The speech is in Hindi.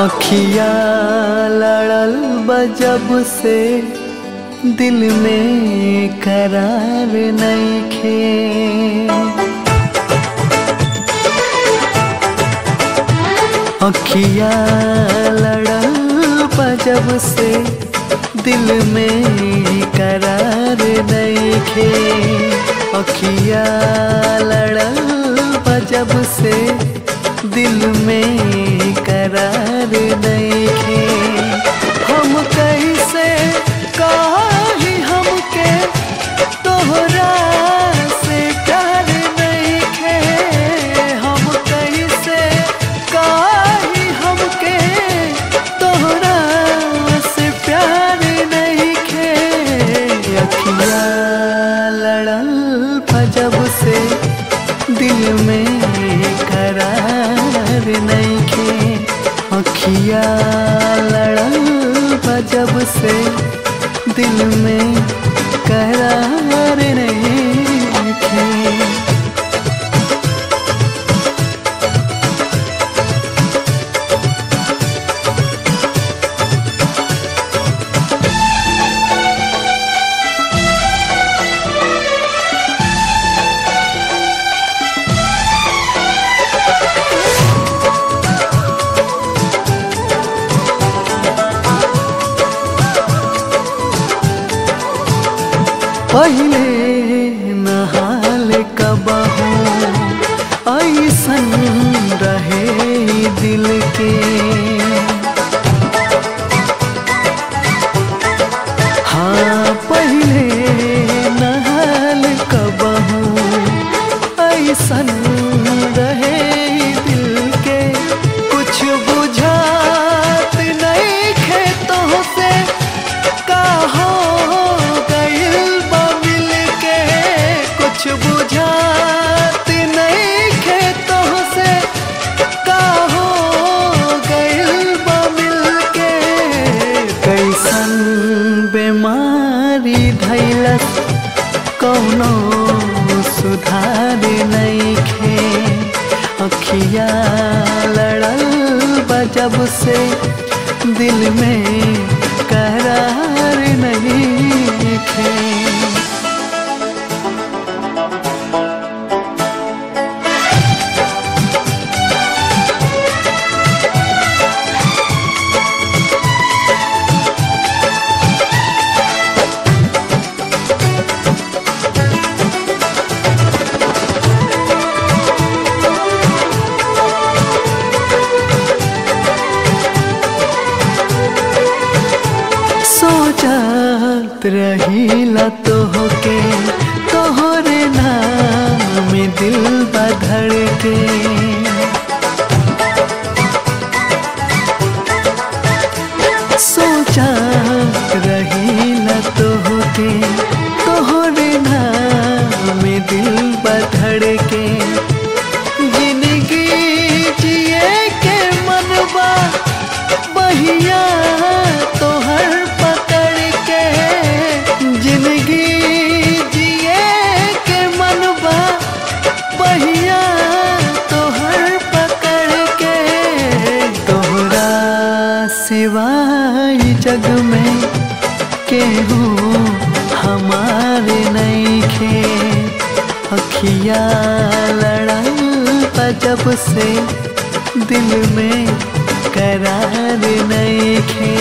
अखिया लड़ल बजब से दिल में करार नहीं खे। अखिया लड़ल बजब से दिल में करार नहीं खे। अखिया दिल में करार नईखे अखिया लड़ल बजब से दिल में करार नईखे Hayli सुधार नईखे अखिया लड़ल बजब से दिल में करार नहीं खे सोचत रहीला तोहके तोहरे नाम दिल बधड़ के जग में केहू हमारे खे। अखिया लड़ल जब से दिल में करार नईखे